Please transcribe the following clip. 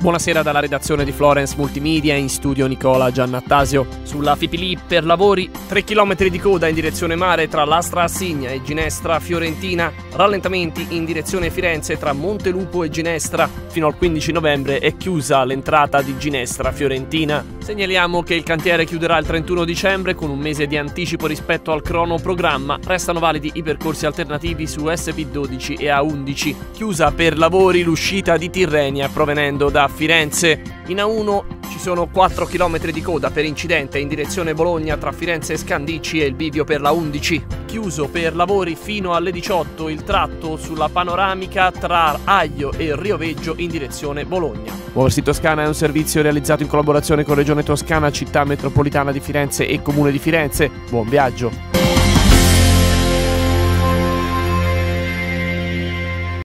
Buonasera dalla redazione di Florence Multimedia in studio Nicola Giannattasio. Sulla Fipili per lavori 3 km di coda in direzione mare tra Lastra Assigna e Ginestra Fiorentina, rallentamenti in direzione Firenze tra Montelupo e Ginestra. Fino al 15 novembre è chiusa l'entrata di Ginestra Fiorentina. Segnaliamo che il cantiere chiuderà il 31 dicembre con un mese di anticipo rispetto al cronoprogramma. Restano validi i percorsi alternativi su SP12 e A11. Chiusa per lavori l'uscita di Tirrenia provenendo da Firenze. In A1 ci sono 4 km di coda per incidente in direzione Bologna tra Firenze e Scandicci e il bivio per la 11. Chiuso per lavori fino alle 18 il tratto sulla panoramica tra Aglio e Rioveggio in direzione Bologna. Muoversi Toscana è un servizio realizzato in collaborazione con Regione Toscana, Città Metropolitana di Firenze e Comune di Firenze. Buon viaggio!